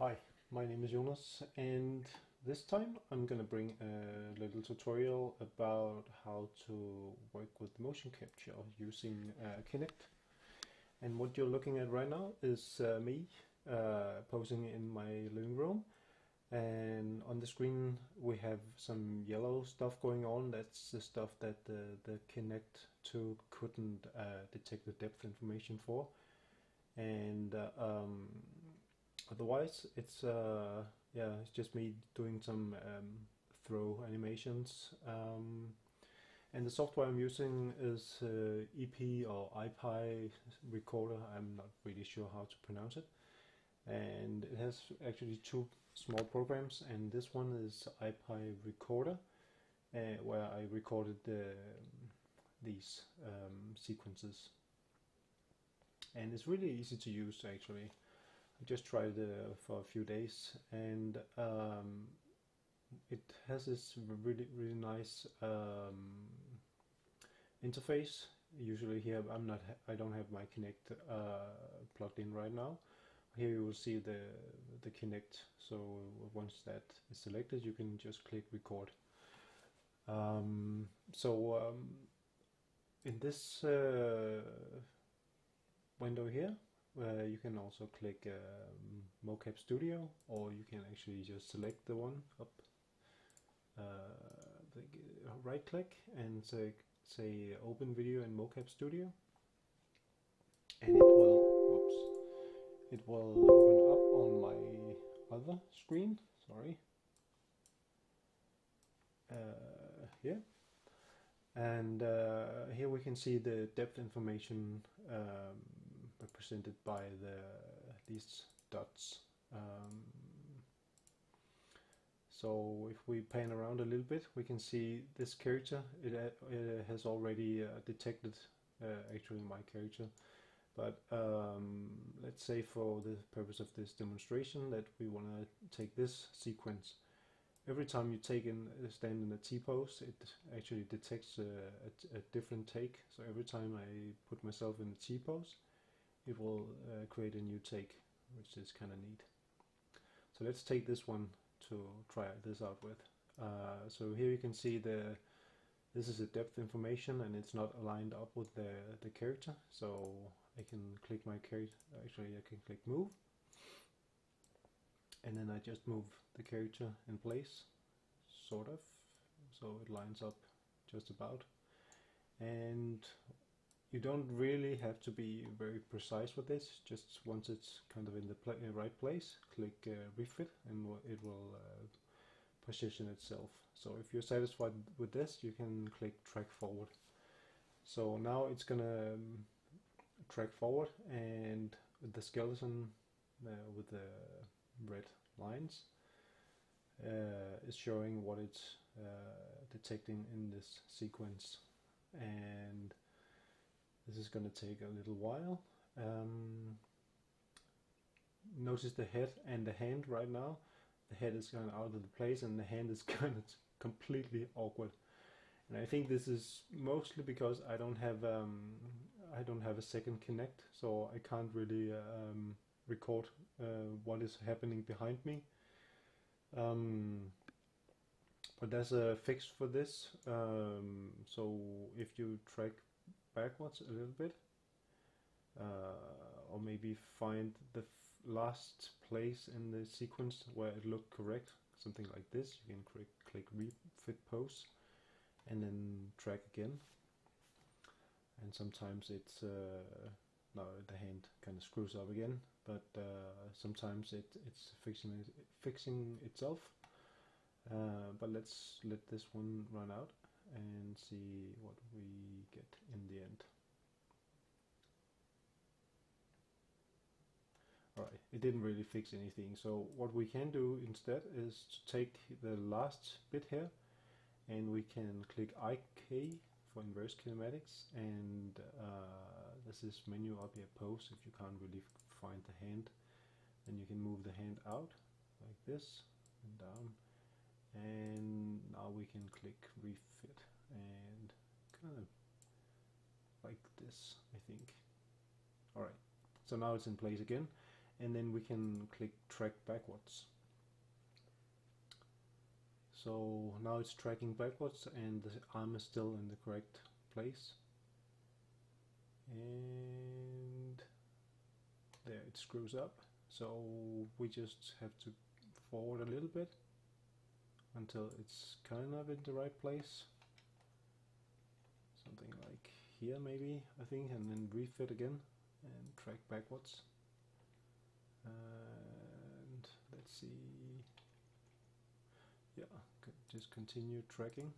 Hi, my name is Jonas and this time I'm gonna bring a little tutorial about how to work with motion capture using uh, Kinect. And what you're looking at right now is uh, me uh, posing in my living room and on the screen we have some yellow stuff going on. That's the stuff that the, the Kinect 2 couldn't uh, detect the depth information for. And uh, um, otherwise it's uh yeah it's just me doing some um, throw animations um, and the software I'm using is uh, EP or iPi recorder. I'm not really sure how to pronounce it. And it has actually two small programs and this one is iPi recorder uh, where I recorded the, these um, sequences. And it's really easy to use actually I just tried it uh, for a few days and um, it has this really really nice um, interface. Usually here I'm not I don't have my Kinect uh, plugged in right now. Here you will see the the Kinect. So once that is selected you can just click record. Um, so um, in this uh, window here uh, you can also click um, mocap studio or you can actually just select the one up uh, right click and say, say open video in mocap studio. And it will whoops it will open up on my other screen sorry. Uh, here and uh, here we can see the depth information um, represented by the these dots. Um, so if we pan around a little bit, we can see this character. It, uh, it has already uh, detected uh, actually my character. But um, let's say for the purpose of this demonstration that we want to take this sequence. Every time you take in stand in a T-pose, it actually detects a, a, a different take. So every time I put myself in a T-pose, it will uh, create a new take, which is kind of neat. So let's take this one to try this out with. Uh, so here you can see the this is a depth information and it's not aligned up with the, the character. So I can click my character, actually I can click move. And then I just move the character in place, sort of, so it lines up just about. And you don't really have to be very precise with this, just once it's kind of in the pla right place, click uh, refit and it will uh, position itself. So if you're satisfied with this, you can click track forward. So now it's gonna um, track forward and the skeleton uh, with the red lines uh, is showing what it's uh, detecting in this sequence and this is going to take a little while. Um, notice the head and the hand right now. The head is kind of out of the place and the hand is kind of completely awkward. And I think this is mostly because I don't have um, I don't have a second Kinect, so I can't really um, record uh, what is happening behind me. Um, but there's a fix for this. Um, so if you track backwards a little bit uh, or maybe find the last place in the sequence where it looked correct something like this. You can click, click refit pose and then track again. And sometimes it's uh, no the hand kind of screws up again but uh, sometimes it, it's fixing fixing itself. Uh, but let's let this one run out and see what we get in the end. Alright, it didn't really fix anything, so what we can do instead is to take the last bit here and we can click IK for inverse kinematics and uh, this is menu up here pose. If you can't really find the hand then you can move the hand out like this and down. And now we can click refit and kind of like this I think. Alright so now it's in place again and then we can click track backwards. So now it's tracking backwards and the arm is still in the correct place. And there it screws up. So we just have to forward a little bit until it's kind of in the right place. Something like here maybe, I think, and then refit again and track backwards. And let's see, yeah, just continue tracking.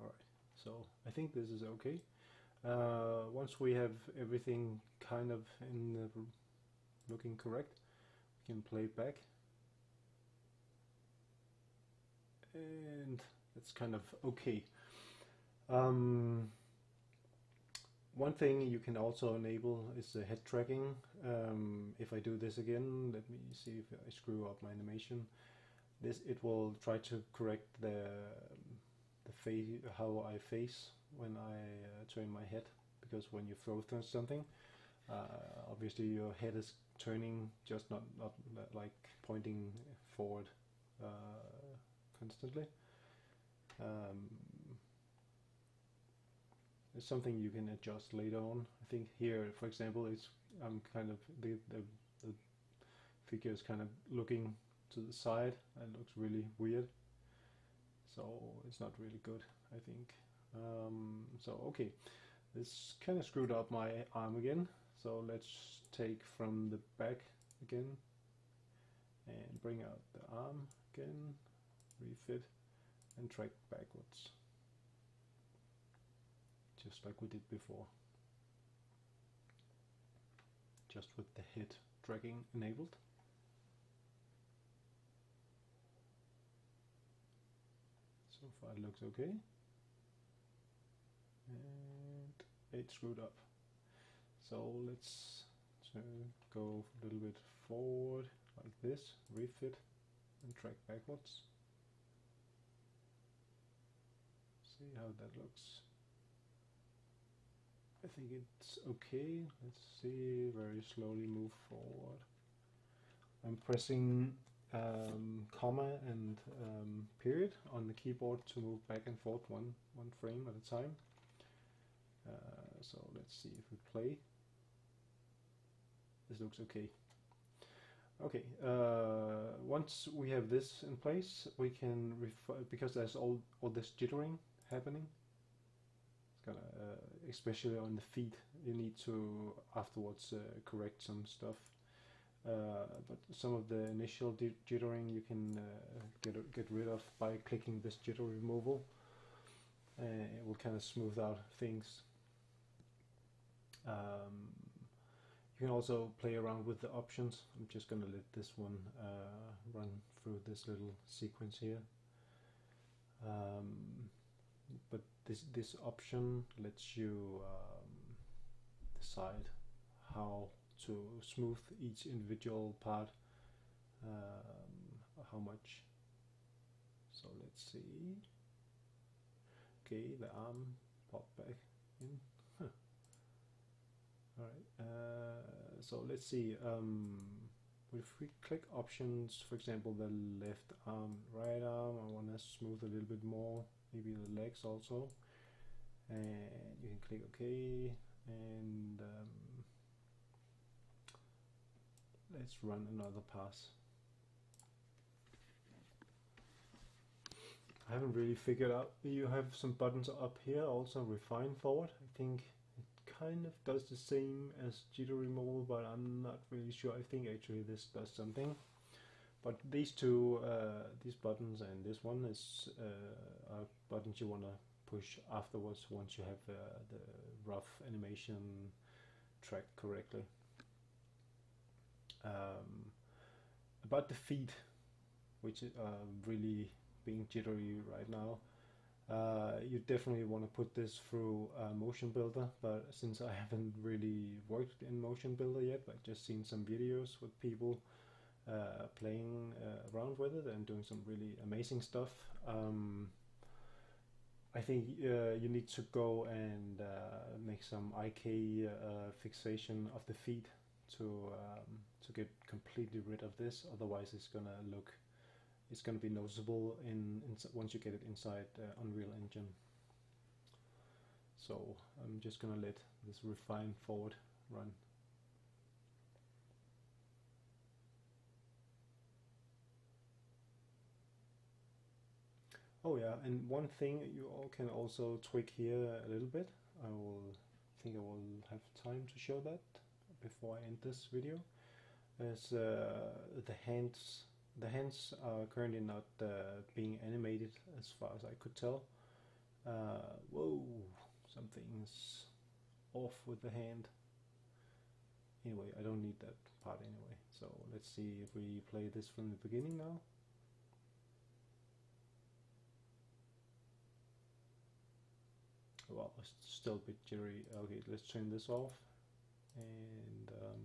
Alright, so I think this is okay. Uh, once we have everything kind of in the looking correct, we can play back. And it's kind of okay. Um, one thing you can also enable is the head tracking. Um, if I do this again, let me see if I screw up my animation. This it will try to correct the the face how I face when I uh, turn my head because when you throw something, uh, obviously your head is turning, just not not like pointing forward uh, constantly. Um, it's something you can adjust later on. I think here, for example, it's I'm kind of the, the, the figure is kind of looking to the side and looks really weird. So it's not really good, I think. Um, so okay, this kind of screwed up my arm again. So let's take from the back again and bring out the arm again, refit and track backwards just like we did before. Just with the head dragging enabled. So far it looks okay. And it screwed up. So let's go a little bit forward like this refit and track backwards. See how that looks I think it's okay. Let's see, very slowly move forward. I'm pressing um, comma and um, period on the keyboard to move back and forth one, one frame at a time. Uh, so let's see if we play. This looks okay. Okay, uh, once we have this in place, we can, because there's all, all this jittering happening, gonna, uh, especially on the feet, you need to afterwards uh, correct some stuff. Uh, but some of the initial jittering you can get get rid of by clicking this jitter removal. it will kind of smooth out things. Um, you can also play around with the options. I'm just going to let this one uh, run through this little sequence here. Um, but this this option lets you um, decide how to smooth each individual part um, how much. So let's see. Okay the arm pop back in. Huh. all right uh, so let's see um, if we click options for example the left arm right arm I want to smooth a little bit more maybe the legs also. And you can click OK. And um, let's run another pass. I haven't really figured out you have some buttons up here also refine forward. I think it kind of does the same as jitter removal but I'm not really sure. I think actually this does something but these two, uh, these buttons and this one is uh, are buttons you want to push afterwards once you have uh, the rough animation tracked correctly. Um, about the feet, which is uh, really being jittery right now, uh, you definitely want to put this through Motion Builder, but since I haven't really worked in Motion Builder yet, I've just seen some videos with people uh, playing uh, around with it and doing some really amazing stuff. Um, I think uh, you need to go and uh, make some IK uh, fixation of the feet to um, to get completely rid of this. Otherwise, it's gonna look it's gonna be noticeable in, in once you get it inside uh, Unreal Engine. So I'm just gonna let this refine forward run. Oh yeah, and one thing you all can also tweak here a little bit. I will think I will have time to show that before I end this video. Is uh, the hands. The hands are currently not uh, being animated as far as I could tell. Uh, whoa, something's off with the hand. Anyway, I don't need that part anyway. So let's see if we play this from the beginning now. Well it's still a bit jittery. Okay let's turn this off. And um,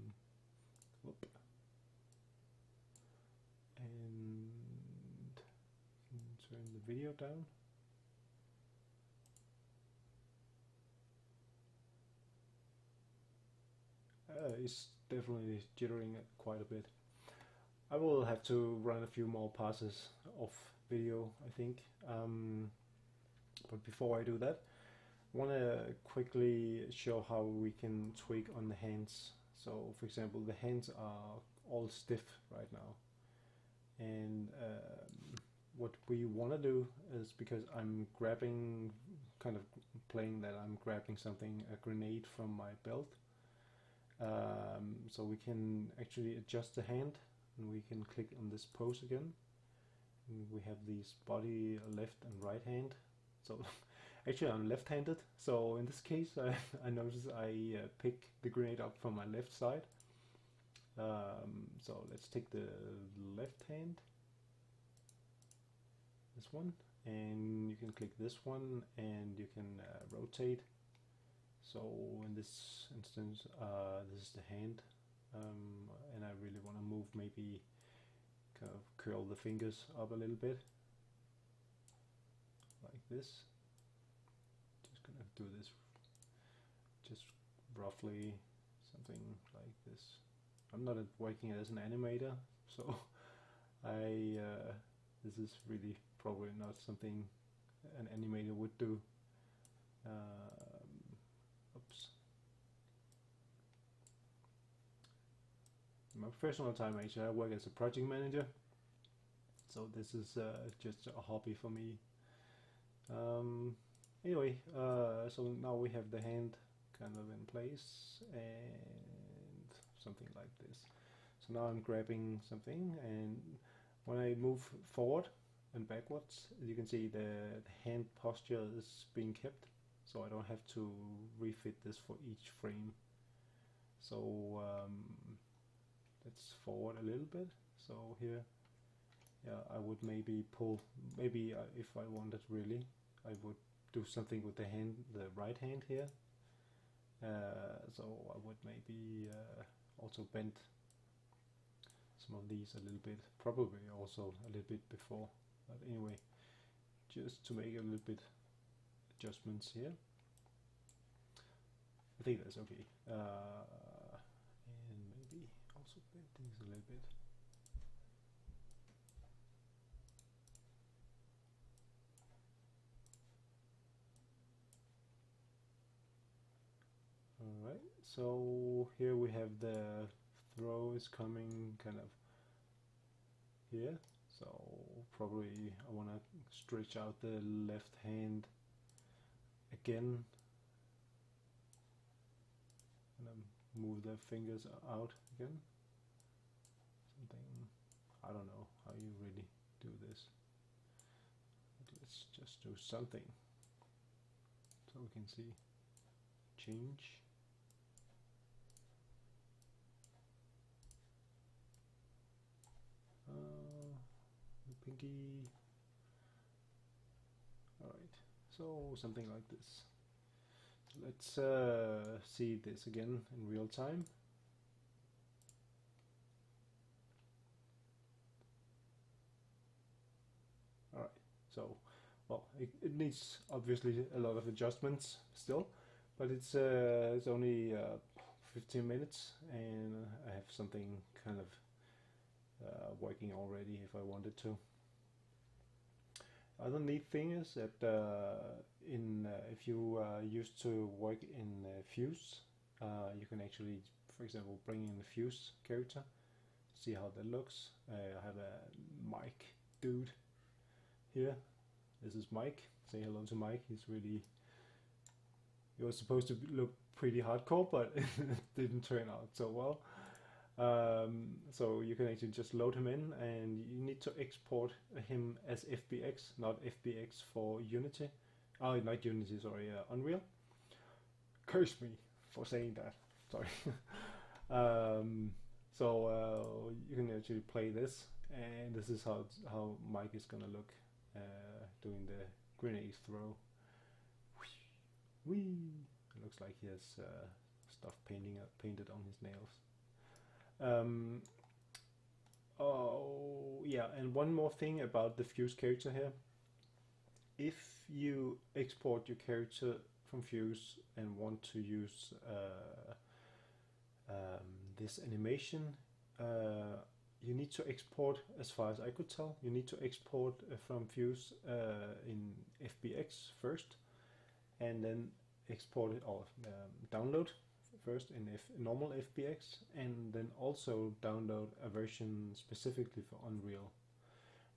whoop. and turn the video down. Uh, it's definitely jittering quite a bit. I will have to run a few more passes of video I think. Um, but before I do that want to quickly show how we can tweak on the hands. So for example, the hands are all stiff right now. And um, what we want to do is because I'm grabbing, kind of playing that I'm grabbing something, a grenade from my belt. Um, so we can actually adjust the hand and we can click on this pose again. And we have these body left and right hand. So Actually, I'm left-handed, so in this case, I, I notice I uh, pick the grenade up from my left side. Um, so let's take the left hand, this one, and you can click this one, and you can uh, rotate. So in this instance, uh, this is the hand, um, and I really want to move maybe kind of curl the fingers up a little bit, like this do this just roughly something like this. I'm not working as an animator, so I uh, this is really probably not something an animator would do. Um, oops. In my personal time, actually, I work as a project manager, so this is uh, just a hobby for me. Um, anyway uh, so now we have the hand kind of in place and something like this. So now I'm grabbing something and when I move forward and backwards you can see the, hand posture is being kept. So I don't have to refit this for each frame. So um, let's forward a little bit. So here yeah I would maybe pull maybe uh, if I wanted really I would do something with the hand, the right hand here. Uh, so I would maybe uh, also bend some of these a little bit, probably also a little bit before, but anyway, just to make a little bit adjustments here. I think that's okay. Uh, and maybe also bend these a little bit. Alright, so here we have the throw is coming kind of here. So probably I want to stretch out the left hand again and move the fingers out again. Something, I don't know how you really do this. Let's just do something so we can see change. Pinky. Alright, so something like this. Let's uh, see this again in real time. Alright, so well, it, it needs obviously a lot of adjustments still, but it's uh, it's only uh, 15 minutes, and I have something kind of uh, working already if I wanted to. Other neat thing is that uh, in uh, if you uh, used to work in Fuse, you can actually, for example, bring in the Fuse character, see how that looks. I have a Mike dude here. This is Mike. Say hello to Mike. He's really. He was supposed to look pretty hardcore, but it didn't turn out so well. Um, so you can actually just load him in and you need to export him as FBX, not FBX for Unity. Oh, not Unity, sorry, uh, Unreal. Curse me for saying that, sorry. um, so uh, you can actually play this and this is how, how Mike is gonna look uh, doing the grenade throw. Whee! It looks like he has uh, stuff painting painted on his nails. Um, oh, yeah, and one more thing about the Fuse character here. If you export your character from Fuse and want to use uh, um, this animation, uh, you need to export, as far as I could tell, you need to export uh, from Fuse uh, in FBX first, and then export it or um, download first in F normal FBX and then also download a version specifically for Unreal.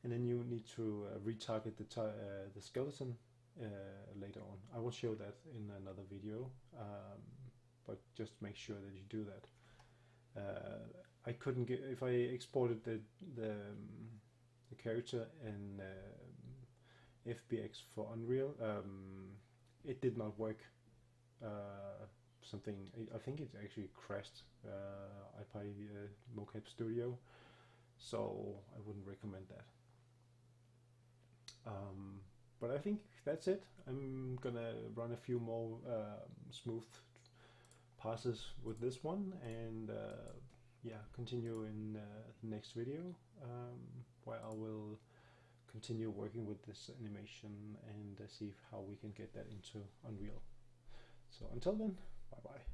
And then you need to uh, retarget the, uh, the skeleton uh, later on. I will show that in another video, um, but just make sure that you do that. Uh, I couldn't get if I exported the the, um, the character in uh, FBX for Unreal. Um, it did not work. Uh, something. I think it actually crashed uh, iPi uh, Mocap Studio, so I wouldn't recommend that. Um, but I think that's it. I'm gonna run a few more um, smooth passes with this one and uh, yeah continue in uh, the next video um, where I will continue working with this animation and uh, see how we can get that into Unreal. So until then, Bye bye.